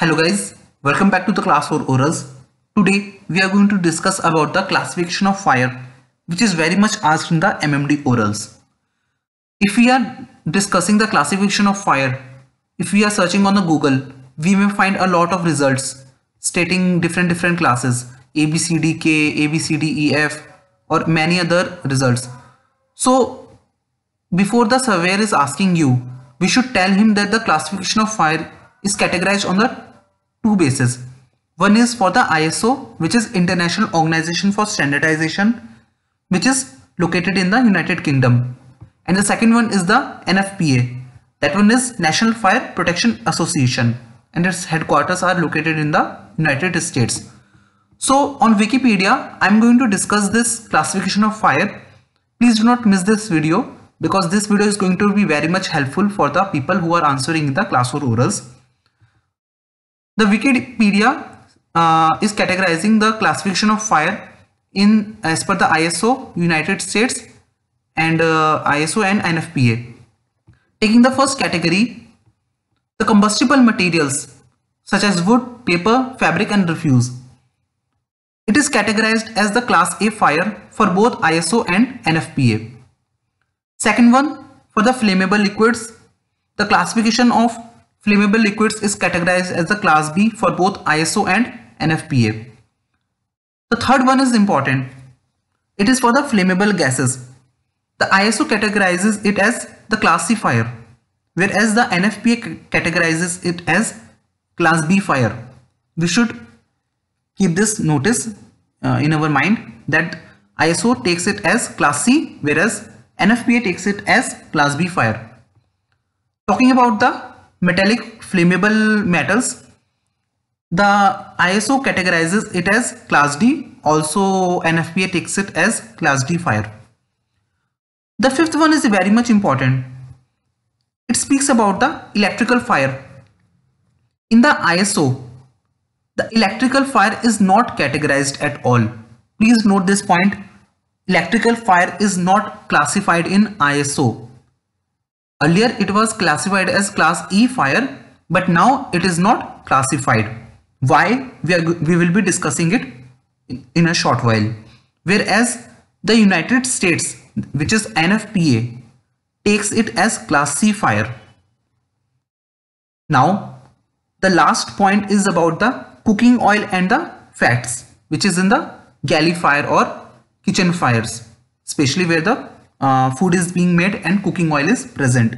Hello guys, welcome back to the Class 4 Orals. Today we are going to discuss about the classification of fire which is very much asked in the MMD orals. If we are discussing the classification of fire, if we are searching on the Google, we may find a lot of results stating different different classes A, B, C, D, K, A, B, C, D, E, F or many other results. So before the surveyor is asking you, we should tell him that the classification of fire is categorized on the two bases. One is for the ISO, which is International Organization for Standardization, which is located in the United Kingdom. And the second one is the NFPA. That one is National Fire Protection Association and its headquarters are located in the United States. So on Wikipedia, I'm going to discuss this classification of fire. Please do not miss this video because this video is going to be very much helpful for the people who are answering the class or orals. The Wikipedia uh, is categorizing the classification of fire in as per the ISO United States and uh, ISO and NFPA. Taking the first category, the combustible materials such as wood, paper, fabric and refuse. It is categorized as the class A fire for both ISO and NFPA. Second one, for the flammable liquids, the classification of flammable liquids is categorized as the class B for both ISO and NFPA. The third one is important. It is for the flammable gases. The ISO categorizes it as the class C fire, whereas the NFPA categorizes it as class B fire. We should keep this notice uh, in our mind that ISO takes it as class C, whereas NFPA takes it as class B fire. Talking about the metallic flammable metals, the ISO categorizes it as class D, also NFPA takes it as class D fire. The fifth one is very much important. It speaks about the electrical fire. In the ISO, the electrical fire is not categorized at all. Please note this point electrical fire is not classified in ISO. Earlier it was classified as class E fire but now it is not classified. Why? We, are, we will be discussing it in a short while. Whereas the United States which is NFPA takes it as class C fire. Now the last point is about the cooking oil and the fats which is in the galley fire or kitchen fires, especially where the uh, food is being made and cooking oil is present.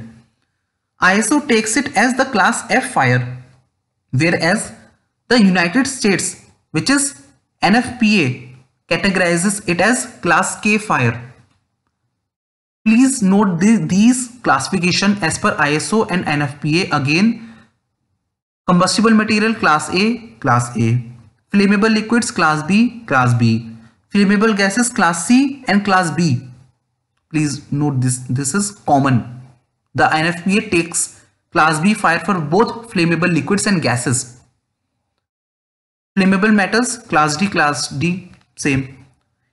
ISO takes it as the class F fire, whereas the United States, which is NFPA, categorizes it as class K fire. Please note the, these classification as per ISO and NFPA again. Combustible material class A, class A. Flammable liquids class B, class B flammable gases class C and class B. Please note this, this is common. The NFPA takes class B fire for both flammable liquids and gases. Flammable metals class D, class D, same.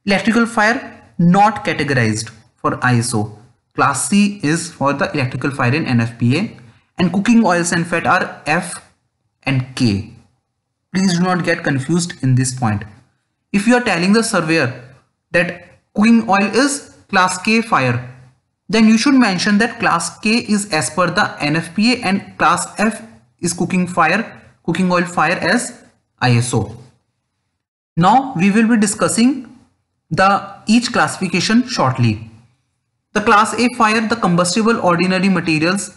Electrical fire not categorized for ISO. Class C is for the electrical fire in NFPA and cooking oils and fat are F and K. Please do not get confused in this point. If you are telling the surveyor that cooking oil is class K fire, then you should mention that class K is as per the NFPA and class F is cooking fire, cooking oil fire as ISO. Now we will be discussing the each classification shortly. The class A fire, the combustible ordinary materials,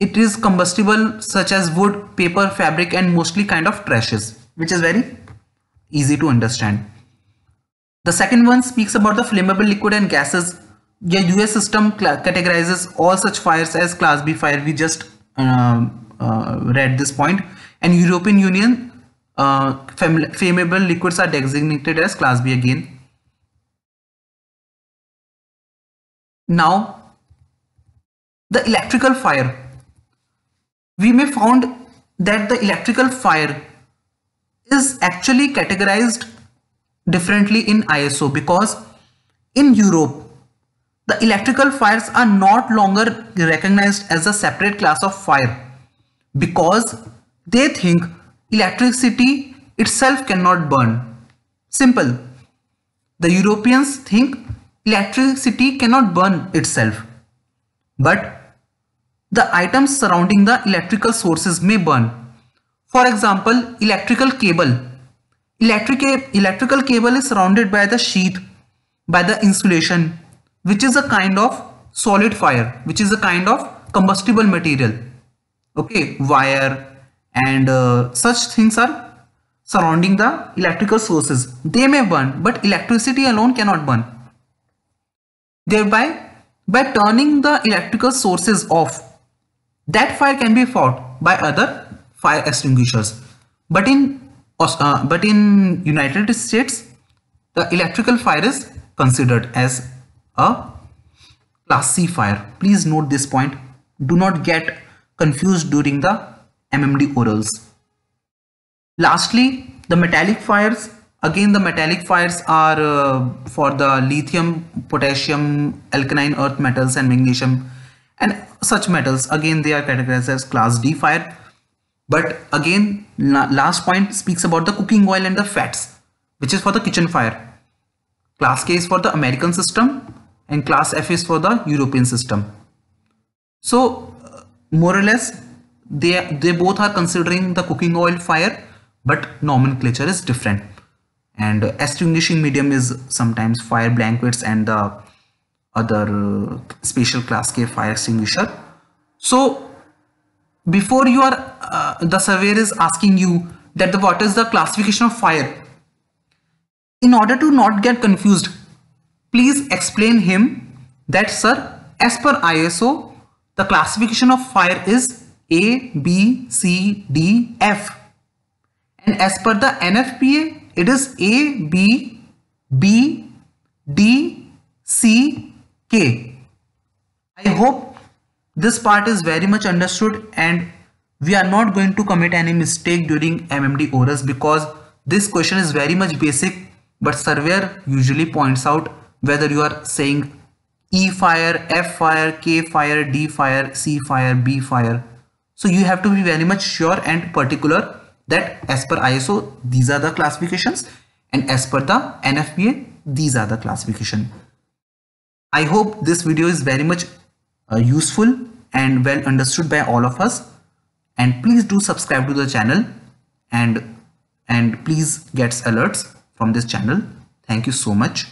it is combustible such as wood, paper, fabric and mostly kind of trashes, which is very easy to understand. The second one speaks about the flammable liquid and gases. The US system categorizes all such fires as class B fire. We just uh, uh, read this point. And European Union uh, flammable liquids are designated as class B again. Now, the electrical fire. We may found that the electrical fire is actually categorized differently in ISO because in Europe, the electrical fires are not longer recognized as a separate class of fire because they think electricity itself cannot burn. Simple. The Europeans think electricity cannot burn itself. But the items surrounding the electrical sources may burn. For example, electrical cable. Electric, electrical cable is surrounded by the sheath, by the insulation, which is a kind of solid fire, which is a kind of combustible material. Okay, wire and uh, such things are surrounding the electrical sources. They may burn, but electricity alone cannot burn. Thereby, by turning the electrical sources off, that fire can be fought by other fire extinguishers. But in uh, but in United States, the electrical fire is considered as a class C fire. Please note this point. Do not get confused during the MMD orals. Lastly, the metallic fires. Again, the metallic fires are uh, for the lithium, potassium, alkaline earth metals and magnesium and such metals. Again, they are categorized as class D fire. But again, last point speaks about the cooking oil and the fats, which is for the kitchen fire. Class K is for the American system and class F is for the European system. So uh, more or less they they both are considering the cooking oil fire but nomenclature is different and extinguishing medium is sometimes fire blankets and the other uh, special class K fire extinguisher so before you are uh, the surveyor is asking you that the what is the classification of fire in order to not get confused please explain him that sir as per ISO the classification of fire is a, B, C, D, F. And as per the NFPA, it is A, B, B, D, C, K. I hope this part is very much understood and we are not going to commit any mistake during MMD orals because this question is very much basic but surveyor usually points out whether you are saying E fire, F fire, K fire, D fire, C fire, B fire so you have to be very much sure and particular that as per ISO, these are the classifications and as per the NFPA, these are the classification. I hope this video is very much uh, useful and well understood by all of us and please do subscribe to the channel and and please get alerts from this channel. Thank you so much.